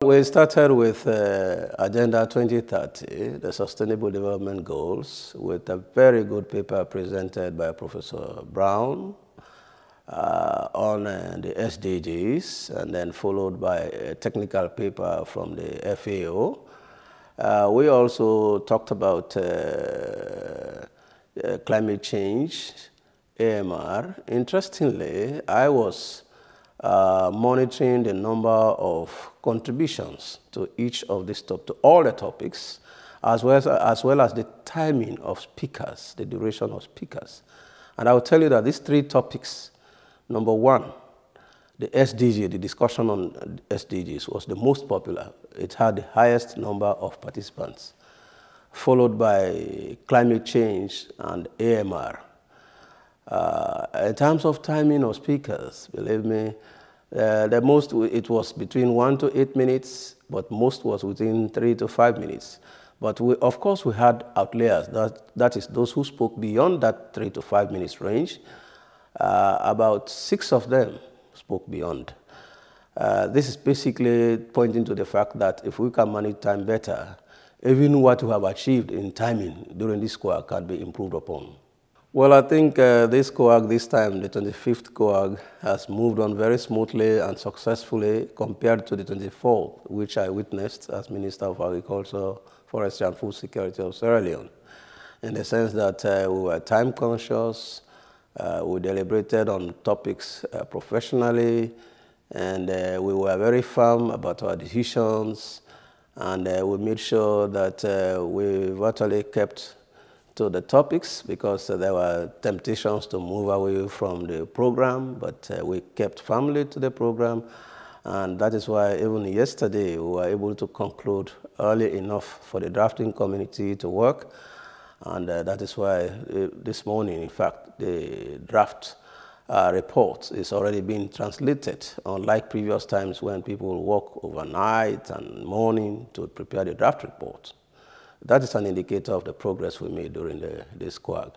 We started with uh, Agenda 2030, the Sustainable Development Goals, with a very good paper presented by Professor Brown uh, on uh, the SDGs, and then followed by a technical paper from the FAO. Uh, we also talked about uh, uh, climate change, AMR. Interestingly, I was uh, monitoring the number of contributions to each of these top, to all the topics, as well as, as well as the timing of speakers, the duration of speakers. And I will tell you that these three topics, number one, the SDG, the discussion on SDGs was the most popular. It had the highest number of participants, followed by climate change and AMR. Uh, in terms of timing of speakers, believe me, uh, the most, it was between one to eight minutes, but most was within three to five minutes. But we, of course, we had outliers, that, that is those who spoke beyond that three to five minutes range. Uh, about six of them spoke beyond. Uh, this is basically pointing to the fact that if we can manage time better, even what we have achieved in timing during this quarter can be improved upon. Well, I think uh, this COAG this time, the 25th COAG, has moved on very smoothly and successfully compared to the 24th, which I witnessed as Minister of Agriculture, Forestry and Food Security of Sierra Leone, in the sense that uh, we were time conscious, uh, we deliberated on topics uh, professionally, and uh, we were very firm about our decisions, and uh, we made sure that we virtually kept to the topics because uh, there were temptations to move away from the program, but uh, we kept firmly to the program. And that is why even yesterday we were able to conclude early enough for the drafting community to work. And uh, that is why uh, this morning, in fact, the draft uh, report is already being translated, unlike previous times when people work overnight and morning to prepare the draft report. That is an indicator of the progress we made during the, this COAG.